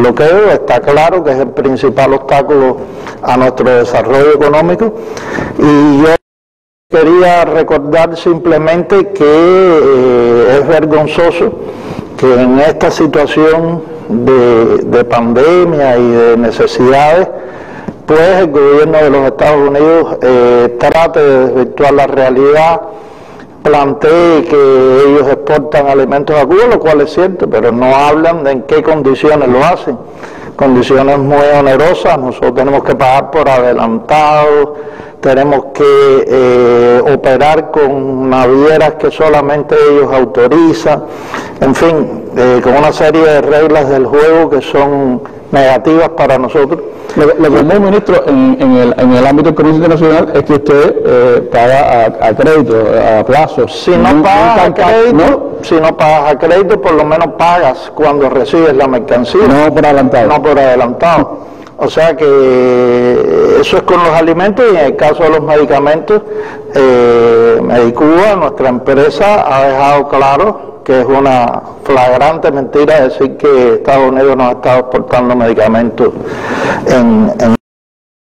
bloqueo está claro que es el principal obstáculo a nuestro desarrollo económico. Y yo quería recordar simplemente que eh, es vergonzoso que en esta situación de, pandemia y de necesidades, pues el gobierno de los Estados Unidos eh, trate de desvirtuar la realidad, plantee que ellos exportan alimentos a Cuba, lo cual es cierto, pero no hablan de en qué condiciones lo hacen. Condiciones muy onerosas, nosotros tenemos que pagar por adelantado, tenemos que eh, operar con navieras que solamente ellos autorizan, en fin, eh, con una serie de reglas del juego que son negativas para nosotros. Lo, que ministro, en, el, en, el, ámbito del comercio internacional es que usted eh, paga a, crédito, a plazo. Si no, pagas a crédito, si no pagas a crédito, por lo menos pagas cuando recibes la mercancía. No por adelantado. No por adelantado. O sea que eso es con los alimentos y en el caso de los medicamentos, eh, Medicuba, nuestra empresa, ha dejado claro que es una flagrante mentira decir que Estados Unidos nos ha estado exportando medicamentos en, en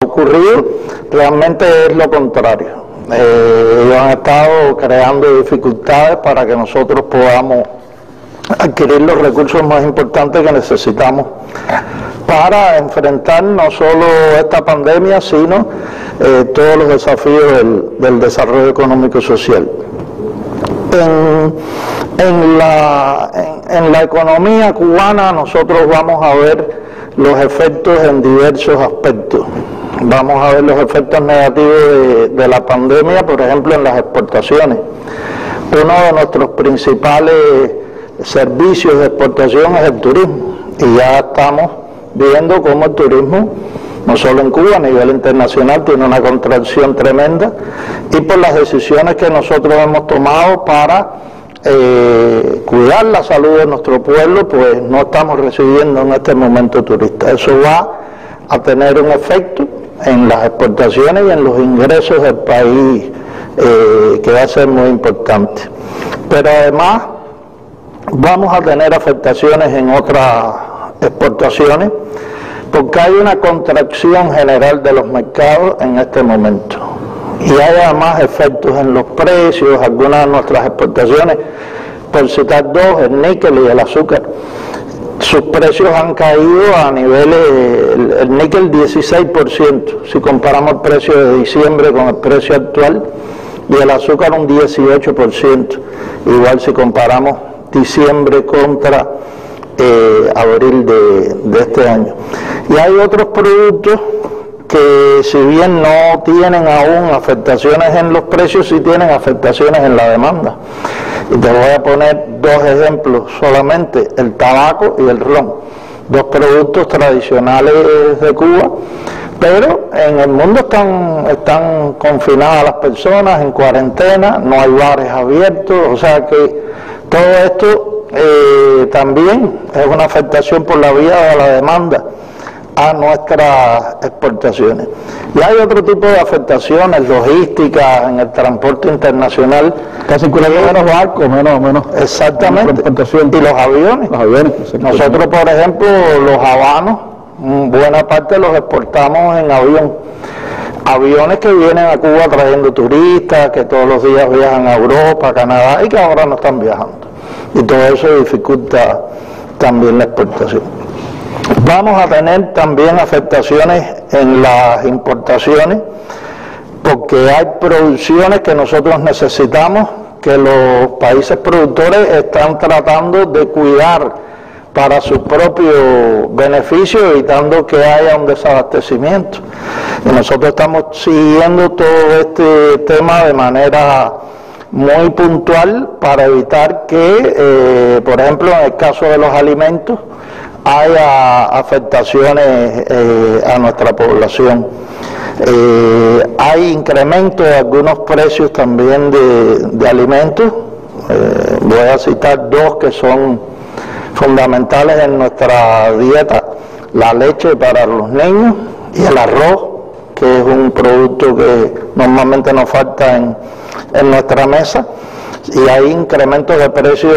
ocurrido, realmente es lo contrario. Eh, ellos han estado creando dificultades para que nosotros podamos adquirir los recursos más importantes que necesitamos para enfrentar no solo esta pandemia, sino eh, todos los desafíos del, del desarrollo económico y social en, la, en, la economía cubana nosotros vamos a ver los efectos en diversos aspectos. Vamos a ver los efectos negativos de, la pandemia, por ejemplo, en las exportaciones. Uno de nuestros principales servicios de exportación es el turismo y ya estamos viendo cómo el turismo no solo en Cuba, a nivel internacional tiene una contracción tremenda y por las decisiones que nosotros hemos tomado para eh, cuidar la salud de nuestro pueblo, pues no estamos recibiendo en este momento turistas. Eso va a tener un efecto en las exportaciones y en los ingresos del país eh, que va a ser muy importante. Pero además vamos a tener afectaciones en otras exportaciones porque hay una contracción general de los mercados en este momento. Y hay además efectos en los precios, algunas de nuestras exportaciones, por citar dos, el níquel y el azúcar. Sus precios han caído a niveles, el, níquel 16%, si comparamos el precio de diciembre con el precio actual, y el azúcar un 18%, igual si comparamos diciembre contra eh, abril de, este año. Y hay otros productos que si bien no tienen aún afectaciones en los precios, sí tienen afectaciones en la demanda. Y te voy a poner dos ejemplos solamente, el tabaco y el ron, dos productos tradicionales de Cuba, pero en el mundo están, están confinadas las personas en cuarentena, no hay bares abiertos, o sea que todo esto eh, también es una afectación por la vía de la demanda a nuestras exportaciones. Y hay otro tipo de afectaciones logísticas en el transporte internacional. Casi circulan menos barcos, menos, menos. Exactamente. y los aviones. Los aviones. Nosotros, por ejemplo, los habanos, buena parte los exportamos en avión. Aviones que vienen a Cuba trayendo turistas, que todos los días viajan a Europa, a Canadá y que ahora no están viajando y todo eso dificulta también la exportación. Vamos a tener también afectaciones en las importaciones porque hay producciones que nosotros necesitamos que los países productores están tratando de cuidar para su propio beneficio, evitando que haya un desabastecimiento. Nosotros estamos siguiendo todo este tema de manera muy puntual para evitar que, eh, por ejemplo, en el caso de los alimentos, haya afectaciones eh, a nuestra población. Eh, hay incremento de algunos precios también de, alimentos. voy a citar dos que son fundamentales en nuestra dieta, la leche para los niños y el arroz, que es un producto que normalmente nos falta en nuestra mesa. Y hay incrementos de precio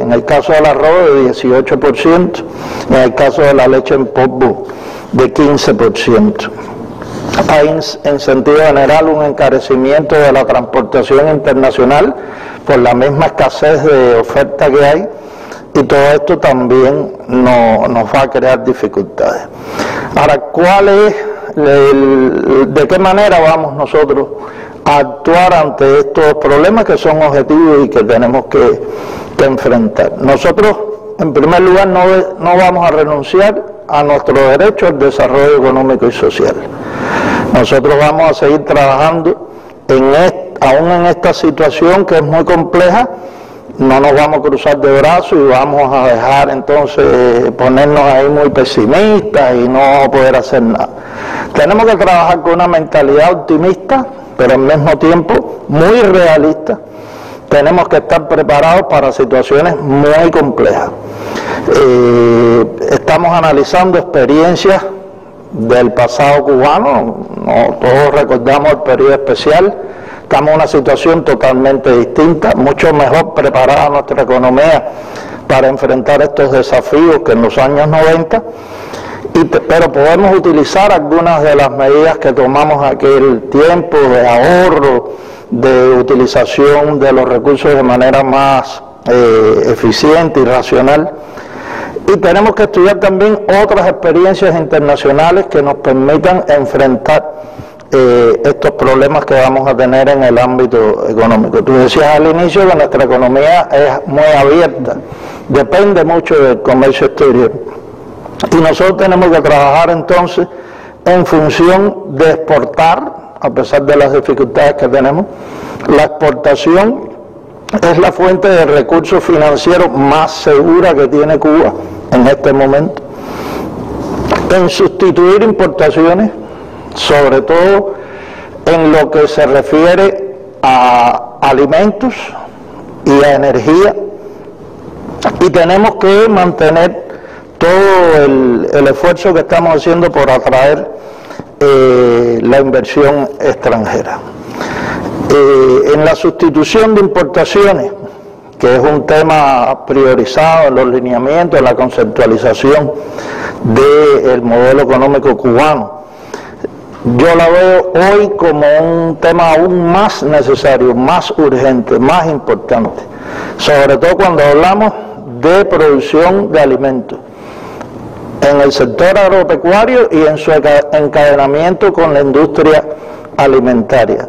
en el caso del arroz de 18%, en el caso de la leche en polvo de 15%. Hay en sentido general un encarecimiento de la transportación internacional por la misma escasez de oferta que hay y todo esto también nos va a crear dificultades. Ahora, ¿cuál es, de qué manera vamos nosotros actuar ante estos problemas que son objetivos y que tenemos que, enfrentar? Nosotros, en primer lugar, no, no vamos a renunciar a nuestro derecho al desarrollo económico y social. Nosotros vamos a seguir trabajando en aún en esta situación que es muy compleja, no nos vamos a cruzar de brazos y vamos a dejar entonces ponernos ahí muy pesimistas y no poder hacer nada. Tenemos que trabajar con una mentalidad optimista, pero al mismo tiempo muy realista. Tenemos que estar preparados para situaciones muy complejas. Eh, estamos analizando experiencias del pasado cubano, no, todos recordamos el periodo especial, estamos en una situación totalmente distinta, mucho mejor preparada nuestra economía para enfrentar estos desafíos que en los años 90, pero podemos utilizar algunas de las medidas que tomamos aquel tiempo de ahorro, de utilización de los recursos de manera más eh, eficiente y racional y tenemos que estudiar también otras experiencias internacionales que nos permitan enfrentar eh, estos problemas que vamos a tener en el ámbito económico. Tú decías al inicio que nuestra economía es muy abierta, depende mucho del comercio exterior. Y nosotros tenemos que trabajar entonces en función de exportar, a pesar de las dificultades que tenemos, la exportación es la fuente de recursos financieros más segura que tiene Cuba en este momento. En sustituir importaciones, sobre todo en lo que se refiere a alimentos y a energía. Y tenemos que mantener todo el, esfuerzo que estamos haciendo por atraer eh, la inversión extranjera. Eh, en la sustitución de importaciones, que es un tema priorizado los lineamientos, en la conceptualización del modelo económico cubano, yo la veo hoy como un tema aún más necesario, más urgente, más importante, sobre todo cuando hablamos de producción de alimentos en el sector agropecuario y en su encadenamiento con la industria alimentaria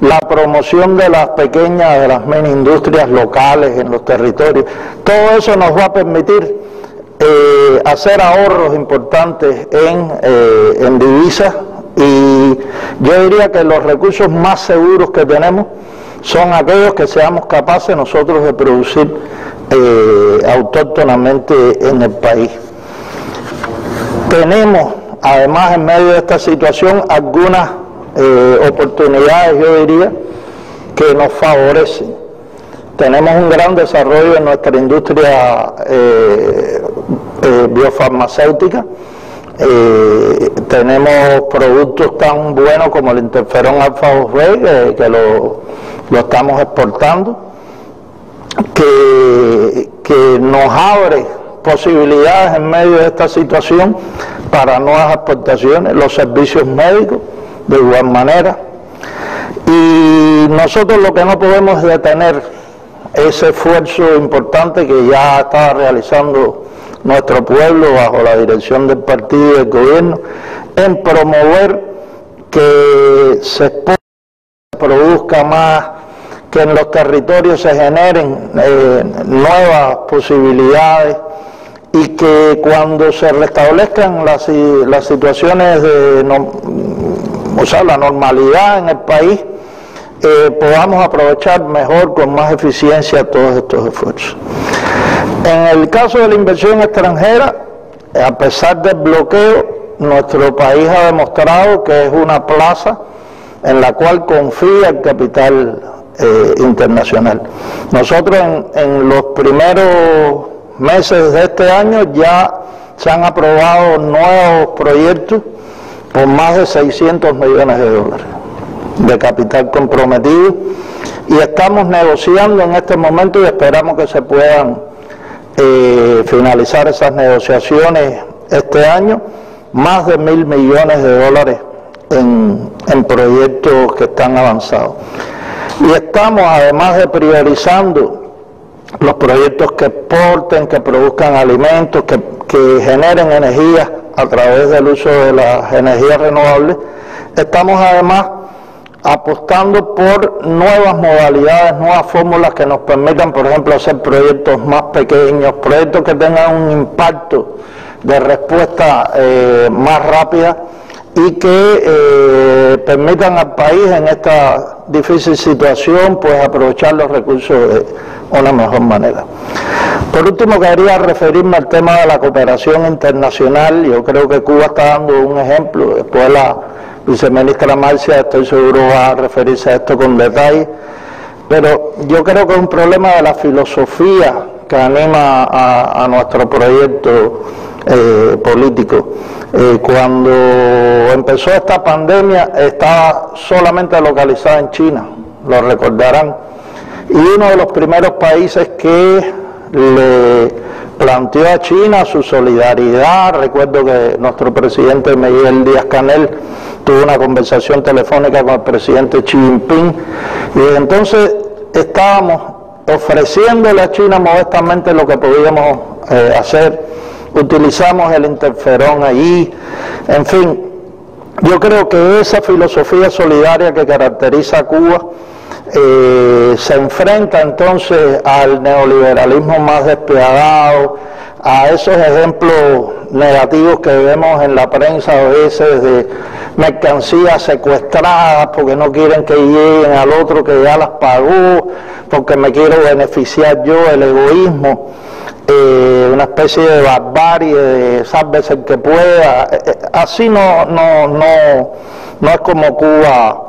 la promoción de las pequeñas, de las mini industrias locales en los territorios. Todo eso nos va a permitir eh, hacer ahorros importantes en, eh, en divisas y yo diría que los recursos más seguros que tenemos son aquellos que seamos capaces nosotros de producir eh, autóctonamente en el país. Tenemos, además, en medio de esta situación, algunas eh, oportunidades, yo diría, que nos favorecen. Tenemos un gran desarrollo en nuestra industria eh, eh, biofarmacéutica. tenemos productos tan buenos como el interferón alfa 2 que lo, estamos exportando, que nos abre posibilidades en medio de esta situación para nuevas exportaciones, los servicios médicos de igual manera. Y nosotros lo que no podemos es detener ese esfuerzo importante que ya está realizando nuestro pueblo bajo la dirección del partido y del gobierno en promover que se produzca más, que en los territorios se generen eh, nuevas posibilidades y que cuando se restablezcan las, las situaciones de o sea, la normalidad en el país, eh, podamos aprovechar mejor, con más eficiencia todos estos esfuerzos. En el caso de la inversión extranjera, a pesar del bloqueo, nuestro país ha demostrado que es una plaza en la cual confía el capital eh, internacional. Nosotros en, en los primeros meses de este año ya se han aprobado nuevos proyectos por más de 600 millones de dólares de capital comprometido y estamos negociando en este momento y esperamos que se puedan eh, finalizar esas negociaciones este año, más de mil millones de dólares en, en proyectos que están avanzados. Y estamos además de priorizando los proyectos que exporten, que produzcan alimentos, que, que generen energía a través del uso de las energías renovables, estamos además apostando por nuevas modalidades, nuevas fórmulas que nos permitan, por ejemplo, hacer proyectos más pequeños, proyectos que tengan un impacto de respuesta eh, más rápida y que eh, permitan al país en esta difícil situación pues aprovechar los recursos de una mejor manera. Por último quería referirme al tema de la cooperación internacional, yo creo que Cuba está dando un ejemplo, después la viceministra Marcia estoy seguro va a referirse a esto con detalle, pero yo creo que es un problema de la filosofía que anima a, nuestro proyecto eh, político. Eh, cuando empezó esta pandemia estaba solamente localizada en China, lo recordarán, y uno de los primeros países que le planteó a China su solidaridad, recuerdo que nuestro presidente Miguel Díaz Canel tuvo una conversación telefónica con el presidente Xi Jinping, y entonces estábamos ofreciéndole a China modestamente lo que podíamos eh, hacer. Utilizamos el interferón allí, en fin, yo creo que esa filosofía solidaria que caracteriza a Cuba eh, se enfrenta entonces al neoliberalismo más despiadado, a esos ejemplos negativos que vemos en la prensa a veces de mercancías secuestradas porque no quieren que lleguen al otro que ya las pagó, porque me quiero beneficiar yo, el egoísmo. Eh, una especie de barbarie, de salves el que pueda. Eh, eh, así no, no, no, no es como Cuba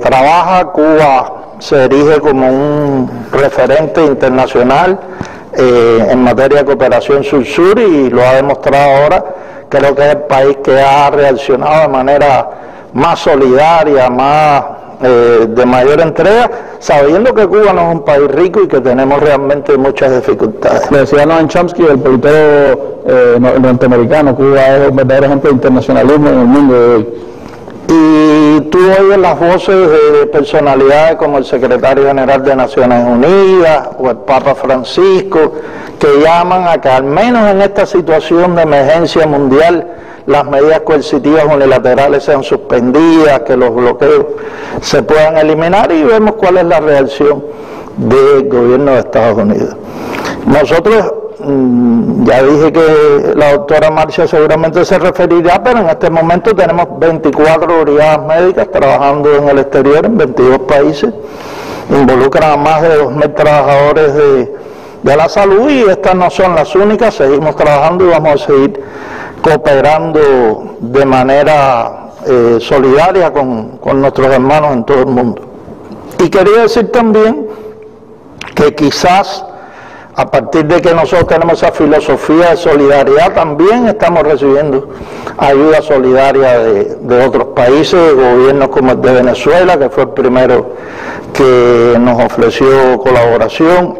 trabaja, Cuba se erige como un referente internacional en materia de cooperación sur-sur y lo ha demostrado ahora. Creo que es el país que ha reaccionado de manera más solidaria, más eh, de mayor entrega, sabiendo que Cuba no es un país rico y que tenemos realmente muchas dificultades. Le decía Noam Chomsky, el politólogo eh, norteamericano, Cuba es un verdadero ejemplo de internacionalismo en el mundo de hoy. Y tú oyes las voces de personalidades como el secretario general de Naciones Unidas o el Papa Francisco, que llaman a que al menos en esta situación de emergencia mundial las medidas coercitivas unilaterales sean suspendidas, que los bloqueos se puedan eliminar y vemos cuál es la reacción del gobierno de Estados Unidos. Nosotros, ya dije que la doctora Marcia seguramente se referirá, pero en este momento tenemos 24 unidades médicas trabajando en el exterior, en 22 países, involucran a más de 2.000 trabajadores de, de la salud y estas no son las únicas, seguimos trabajando y vamos a seguir cooperando de manera eh, solidaria con, nuestros hermanos en todo el mundo. Y quería decir también que quizás a partir de que nosotros tenemos esa filosofía de solidaridad, también estamos recibiendo ayuda solidaria de, de, otros países, gobiernos como el de Venezuela, que fue el primero que nos ofreció colaboración,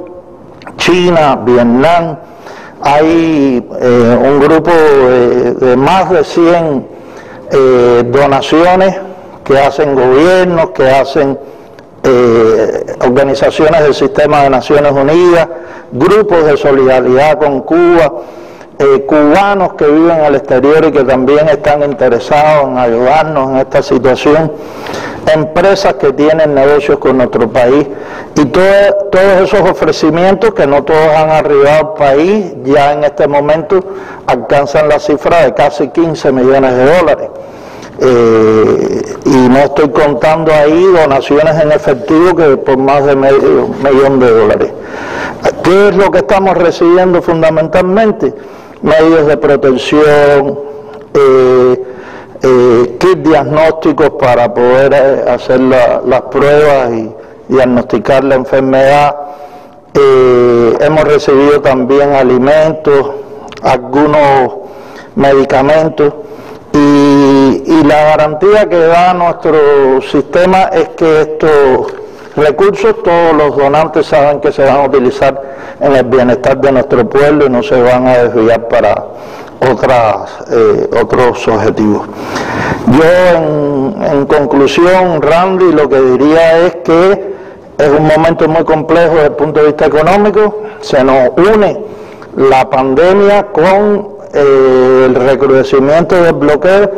China, Vietnam, hay eh, un grupo de, más de 100 eh, donaciones que hacen gobiernos, que hacen eh, organizaciones del sistema de Naciones Unidas, grupos de solidaridad con Cuba, cubanos que viven en el exterior y que también están interesados en ayudarnos en esta situación empresas que tienen negocios con nuestro país y todos esos ofrecimientos que no todos han arribado al país ya en este momento alcanzan la cifra de casi 15 millones de dólares. Eh, y no estoy contando ahí donaciones en efectivo que por más de medio millón de dólares. ¿Qué es lo que estamos recibiendo fundamentalmente? Medios de protección, eh, eh, diagnósticos para poder eh, hacer las pruebas y diagnosticar la enfermedad. Eh, hemos recibido también alimentos, algunos medicamentos y, la garantía que da nuestro sistema es que esto recursos, todos los donantes saben que se van a utilizar en el bienestar de nuestro pueblo y no se van a desviar para otras, eh, otros objetivos. Yo en, en conclusión, Randy, lo que diría es que es un momento muy complejo desde el punto de vista económico, se nos une la pandemia con el recrudecimiento del bloqueo,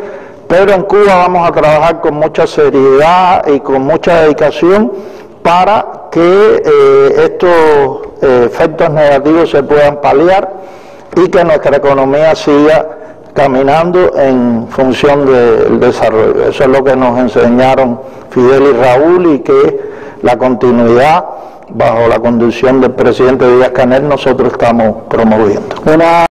pero en Cuba vamos a trabajar con mucha seriedad y con mucha dedicación para que eh, estos eh, efectos negativos se puedan paliar y que nuestra economía siga caminando en función del desarrollo. Eso es lo que nos enseñaron Fidel y Raúl y que la continuidad bajo la conducción del presidente Díaz Canel nosotros estamos promoviendo.